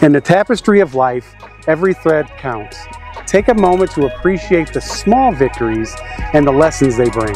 In the tapestry of life, every thread counts. Take a moment to appreciate the small victories and the lessons they bring.